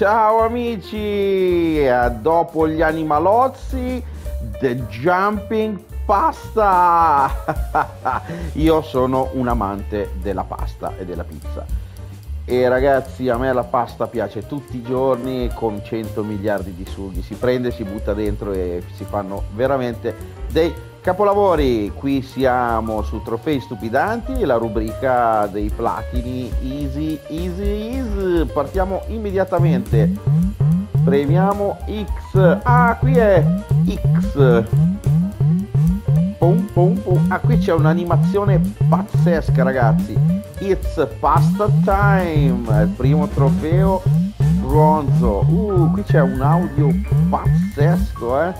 Ciao amici, dopo gli animalozzi, The Jumping Pasta. Io sono un amante della pasta e della pizza. E ragazzi, a me la pasta piace tutti i giorni con 100 miliardi di sughi. Si prende, si butta dentro e si fanno veramente dei capolavori. Qui siamo su Trofei Stupidanti, la rubrica dei platini easy, easy, easy. Partiamo immediatamente. Premiamo X. Ah, qui è X. Pum, pum, pum. Ah, qui c'è un'animazione pazzesca, ragazzi It's Pasta Time, il primo trofeo bronzo. Uh, qui c'è un audio pazzesco, eh.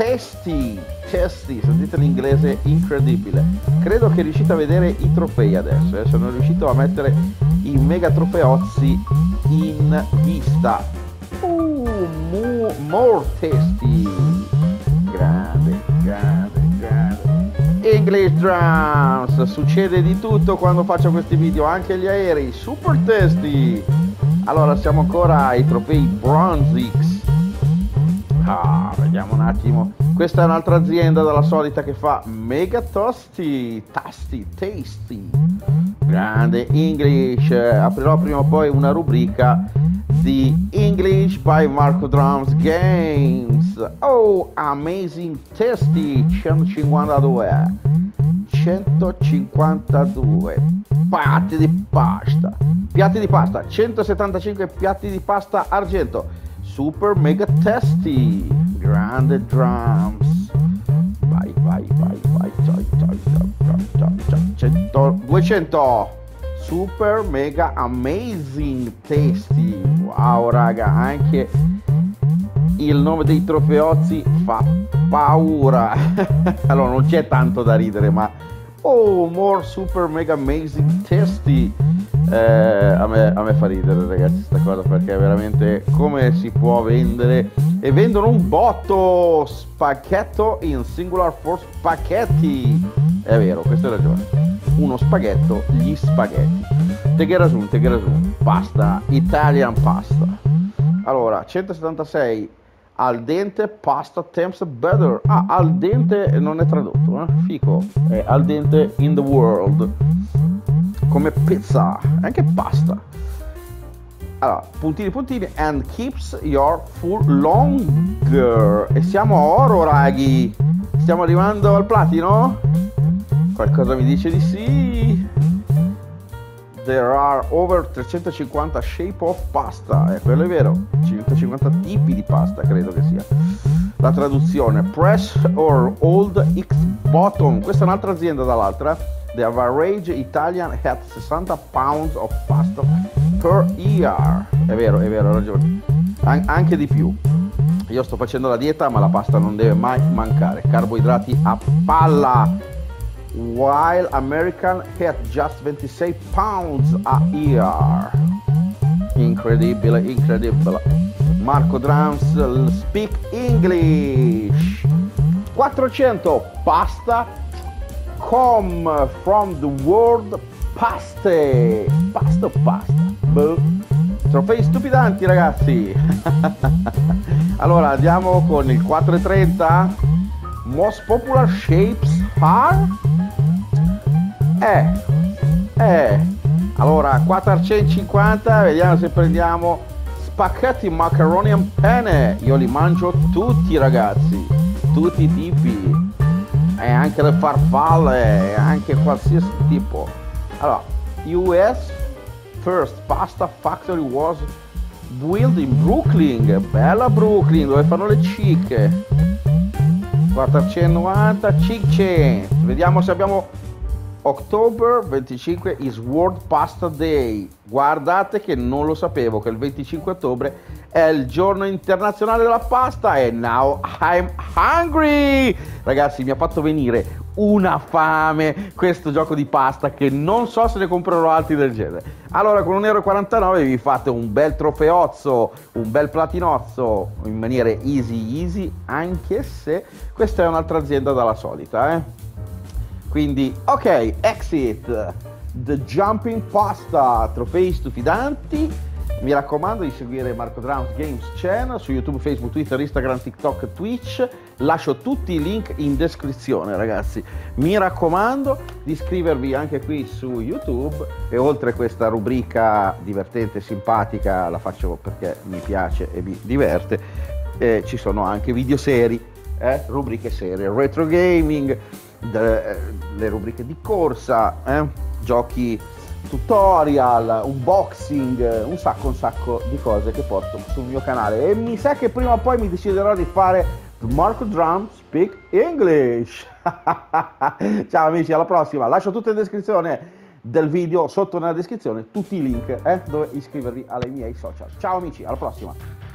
Tasty, tasty, sentite l'inglese incredibile. Credo che riuscite a vedere i trofei adesso, eh. sono riuscito a mettere i mega trofeozzi in vista. Uh, more, more tasty. Grande, grande. English Drums succede di tutto quando faccio questi video anche gli aerei super testi allora siamo ancora ai trofei Bronze X ah, vediamo un attimo. Questa è un'altra azienda dalla solita che fa mega tosti tasti tasty. Grande English. Aprirò prima o poi una rubrica di English by Marco Drums Games. Oh amazing tasty. 152 152 piatti di pasta. Piatti di pasta. 175 piatti di pasta argento super mega testi grande drums. Vai vai vai vai dai, dai, dai, 200 super mega amazing testi wow raga anche il nome dei trofeozzi fa paura. Allora non c'è tanto da ridere ma oh more super mega amazing testi eh, a, me, a, me, fa ridere ragazzi questa cosa perché veramente come si può vendere e vendono un botto spaghetto in singular for spaghetti è vero questo è ragione uno spaghetto gli spaghetti Tegherasun Tegherasun pasta Italian pasta allora 176 al dente pasta temps better. Ah, al dente non è tradotto, eh? Fico. È al dente in the world. Come pizza, anche pasta. Allora, puntini puntini and keeps your full longer. E siamo a oro, raghi. Stiamo arrivando al platino? Qualcosa mi dice di sì. There are over 350 shape of pasta, eh, quello è vero, 150 tipi di pasta credo che sia. La traduzione, press or hold X bottom, questa è un'altra azienda dall'altra. The average Italian had 60 pounds of pasta per year. È vero, è vero, ha ragione. An- anche di più. Io sto facendo la dieta, ma la pasta non deve mai mancare. Carboidrati a palla while American had just 26 pounds a year. Incredibile, incredibile. Marco Drums speak English. 400 pasta come from the word paste. Pasta pasta. Boh. Trofei stupidanti ragazzi. allora andiamo con il 430. Most popular shapes are eh, eh. Allora, 450, vediamo se prendiamo spaghetti macaroni and penne. Io li mangio tutti, ragazzi. Tutti i tipi. E anche le farfalle, anche qualsiasi tipo. Allora, US First Pasta Factory was built in Brooklyn. Bella Brooklyn, dove fanno le cicche. 490 cicce. Vediamo se abbiamo October 25 is World Pasta Day. Guardate che non lo sapevo che il 25 ottobre è il giorno internazionale della pasta e now I'm hungry. Ragazzi, mi ha fatto venire una fame questo gioco di pasta che non so se ne comprerò altri del genere. Allora, con 1,49 euro vi fate un bel trofeozzo, un bel platinozzo in maniera easy easy, anche se questa è un'altra azienda dalla solita, eh. Quindi, ok, exit, The Jumping Pasta, trofei stufidanti. Mi raccomando di seguire Marco Drums Games Channel su YouTube, Facebook, Twitter, Instagram, TikTok, Twitch. Lascio tutti i link in descrizione, ragazzi. Mi raccomando di iscrivervi anche qui su YouTube e oltre a questa rubrica divertente, simpatica, la faccio perché mi piace e mi diverte, eh, ci sono anche video seri, eh, rubriche serie, retro gaming, le rubriche di corsa, eh, giochi tutorial, unboxing, un sacco un sacco di cose che porto sul mio canale e mi sa che prima o poi mi deciderò di fare Marco Drum Speak English. Ciao amici, alla prossima. Lascio tutto in descrizione del video, sotto nella descrizione, tutti i link eh, dove iscrivervi ai miei social. Ciao amici, alla prossima.